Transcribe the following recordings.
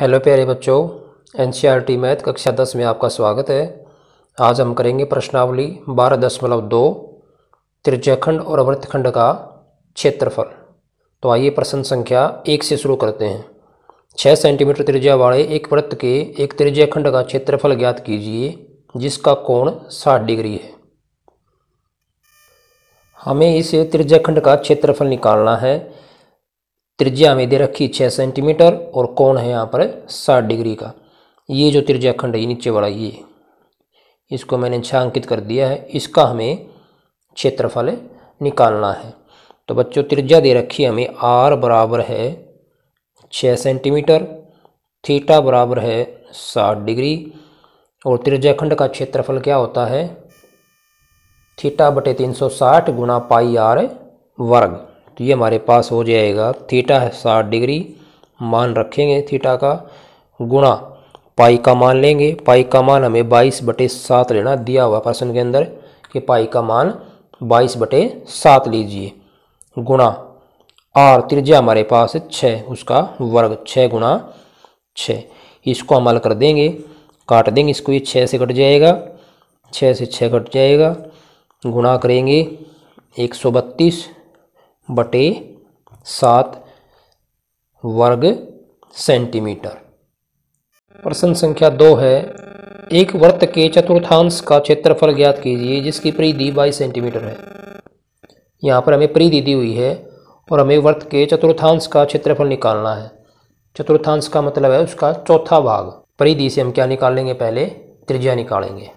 Hello प्यारे बच्चों N C math कक्षा दस में आपका स्वागत है। आज हम करेंगे प्रश्नावली बारह दशमलव दो, त्रिज्याखंड और वृत्तखंड का क्षेत्रफल। तो आइए प्रश्न संख्या एक से शुरू करते हैं। छः सेंटीमीटर त्रिज्या वाले एक वृत्त के एक त्रिज्याखंड का क्षेत्रफल ज्ञात कीजिए, जिसका कोण साठ डिग्री है। हमें इस त्रिज्याखंड का क्षेत्रफल निकालना है। त्रिज्या हमें दे रखी छः सेंटीमीटर और कोण है यहाँ पर साठ डिग्री का। ये जो त्रिज्या खंड है नीचे वाला, ये। इसको मैंने छांकित कर दिया है। इसका हमें क्षेत्रफल निकालना है। तो बच्चों, त्रिज्या दे रखी है हमें आर बराबर है छः सेंटीमीटर, थीटा बराबर है साठ डिग्री। और त्रिज्या खंड का क्षेत्रफल क्या होता है? थीटा बटे तीन सौ साठ गुणा पाई आर वर्ग। तो ये हमारे पास हो जाएगा थीटा है साठ डिग्री मान रखेंगे थीटा का गुणा पाई का मान लेंगे। पाई का मान हमें बाईस बटे सात लेना दिया हुआ प्रश्न के अंदर कि पाई का मान बाईस बटे सात लीजिए। गुणा आर त्रिज्या हमारे पास छः उसका वर्ग छः गुणा छः इसको अमल कर देंगे, काट देंगे, इसको ये छः से कट जाएगा। छः से छः कट जाएगा, गुणा करेंगे एक सौ बत्तीस बटे सात वर्ग सेंटीमीटर। प्रश्न संख्या दो है। एक वर्त के चतुर्थांश का क्षेत्रफल ज्ञात कीजिए, जिसकी परिधि बाईस सेंटीमीटर है। यहाँ पर हमें परिधि दी हुई है और हमें वर्त के चतुर्थांश का क्षेत्रफल निकालना है। चतुर्थांश का मतलब है उसका चौथा भाग। परिधि से हम क्या निकालेंगे पहले त्रिज्या निकालेंगे।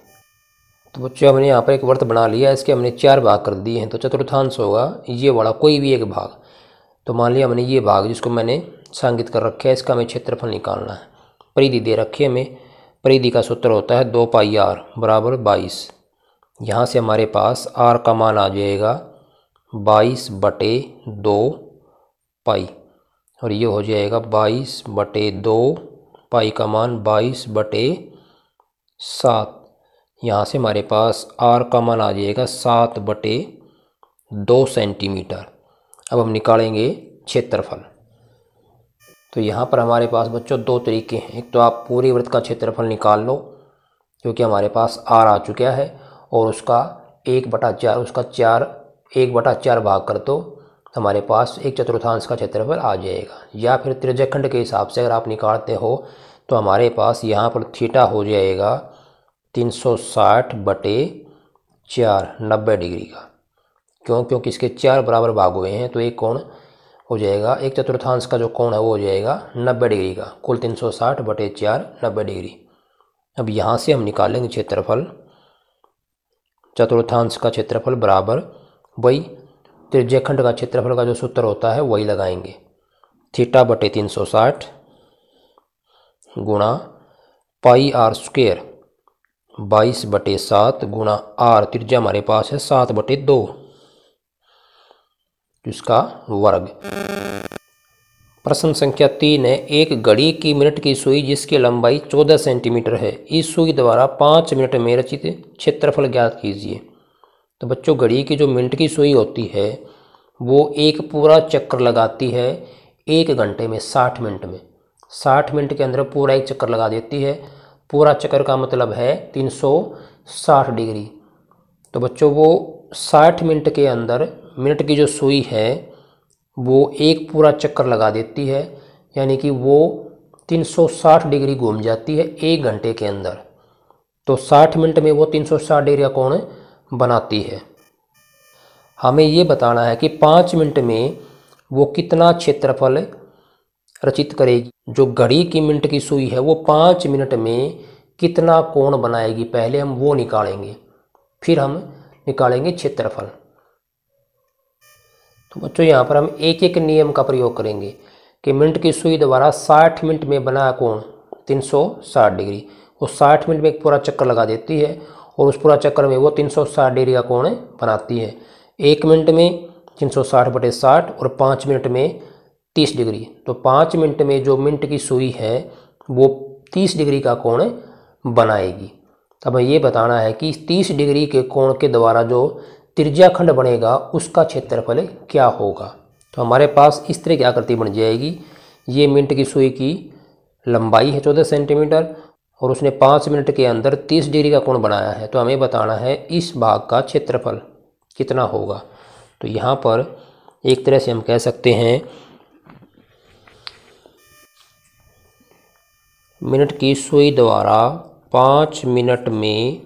तो बच्चों, हमने यहाँ पर एक वर्त बना लिया इसके हमने चार भाग कर दिए हैं। तो चतुर्थांश होगा, ये वाला कोई भी एक भाग। तो मान लिया हमने ये भाग जिसको मैंने सांगित कर रखा है, इसका हमें क्षेत्रफल निकालना है। परिधि दे रखी है हमें। परिधि का सूत्र होता है दो पाई आर बराबर बाईस। यहाँ से हमारे पास आर का मान आ जाएगा बाईस बटे दो पाई। और ये हो जाएगा बाईस बटे दो पाई का मान बाईस बटे सात। यहाँ से हमारे पास आर का मान आ जाएगा सात बटे दो सेंटीमीटर। अब हम निकालेंगे क्षेत्रफल। तो यहाँ पर हमारे पास बच्चों दो तरीके हैं। एक तो आप पूरी वृत्त का क्षेत्रफल निकाल लो क्योंकि हमारे पास आर आ चुका है, और उसका एक बटा चार, उसका चार, एक बटा चार भाग कर दो तो हमारे पास एक चतुर्थांश का क्षेत्रफल आ जाएगा। या फिर त्रिजखंड के हिसाब से अगर आप निकालते हो तो हमारे पास यहाँ पर थीटा हो जाएगा तीन सौ साठ बटे चार, नब्बे डिग्री का। क्यों? क्योंकि इसके चार बराबर भाग हुए हैं तो एक कोण हो जाएगा, एक चतुर्थांश का जो कोण है वो हो जाएगा नब्बे डिग्री का। कुल तीन सौ साठ बटे चार, नब्बे डिग्री। अब यहाँ से हम निकालेंगे क्षेत्रफल। चतुर्थांश का क्षेत्रफल बराबर वही त्रिज्यखंड का क्षेत्रफल का जो सूत्र होता है, वही लगाएँगे। थीटा बटे तीन सौ साठ गुणा पाई आर स्क्वेयर। बाईस बटे सात गुणा आर त्रिज्या हमारे पास है सात बटे दो इसका वर्ग। प्रश्न संख्या तीन है, एक घड़ी की मिनट की सुई जिसकी लंबाई चौदह सेंटीमीटर है, इस सुई द्वारा पाँच मिनट में रचित क्षेत्रफल ज्ञात कीजिए। तो बच्चों, घड़ी की जो मिनट की सुई होती है, वो एक पूरा चक्कर लगाती है एक घंटे में साठ मिनट में। साठ मिनट के अंदर पूरा एक चक्कर लगा देती है पूरा चक्कर का मतलब है 360 डिग्री। तो बच्चों, वो 60 मिनट के अंदर, मिनट की जो सुई है, वो एक पूरा चक्कर लगा देती है, यानी कि वो 360 डिग्री घूम जाती है एक घंटे के अंदर। तो 60 मिनट में वो 360 डिग्री का कोण बनाती है। हमें ये बताना है कि पाँच मिनट में वो कितना क्षेत्रफल रचित करेगी। जो घड़ी की मिनट की सुई है, वो पाँच मिनट में कितना कोण बनाएगी, पहले हम वो निकालेंगे, फिर हम निकालेंगे क्षेत्रफल। तो बच्चों, यहाँ पर हम एक एक नियम का प्रयोग करेंगे कि मिनट की सुई द्वारा 60 मिनट में बना कोण 360 डिग्री। वो 60 मिनट में एक पूरा चक्कर लगा देती है और उस पूरा चक्कर में वो 360 डिग्री का कोण बनाती है। एक मिनट में 360 बटे साठ और पाँच मिनट में तीस डिग्री। तो पाँच मिनट में जो मिनट की सुई है, वो तीस डिग्री का कोण बनाएगी। अब हमें ये बताना है कि तीस डिग्री के कोण के द्वारा जो त्रिज्याखंड बनेगा, उसका क्षेत्रफल क्या होगा? तो हमारे पास इस तरह की आकृति बन जाएगी। ये मिनट की सुई की लंबाई है चौदह सेंटीमीटर और उसने पाँच मिनट के अंदर तीस डिग्री का कोण बनाया है। तो हमें बताना है इस भाग का क्षेत्रफल कितना होगा। तो यहाँ पर एक तरह से हम कह सकते हैं, मिनट की सुई द्वारा पाँच मिनट में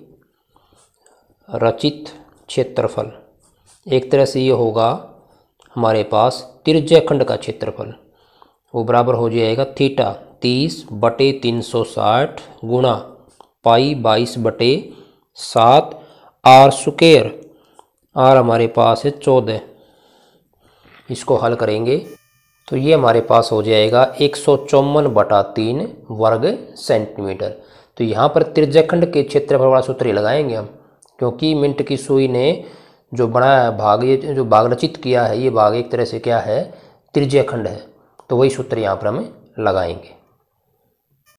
रचित क्षेत्रफल। एक तरह से ये होगा, हमारे पास त्रिज्या खंड का क्षेत्रफल। वो बराबर हो जाएगा थीटा तीस बटे तीन सौ साठ गुणा पाई बाईस बटे सात आर सुकेर आर हमारे पास है चौदह। इसको हल करेंगे तो ये हमारे पास हो जाएगा एक सौ चौवन बटा तीन वर्ग सेंटीमीटर। तो यहाँ पर त्रिज्याखंड के क्षेत्रफल वाला सूत्र ही लगाएँगे हम, क्योंकि मिंट की सुई ने जो बनाया है, भाग, ये जो भाग रचित किया है, ये भाग एक तरह से क्या है? त्रिज्याखंड है। तो वही सूत्र यहाँ पर हमें लगाएँगे।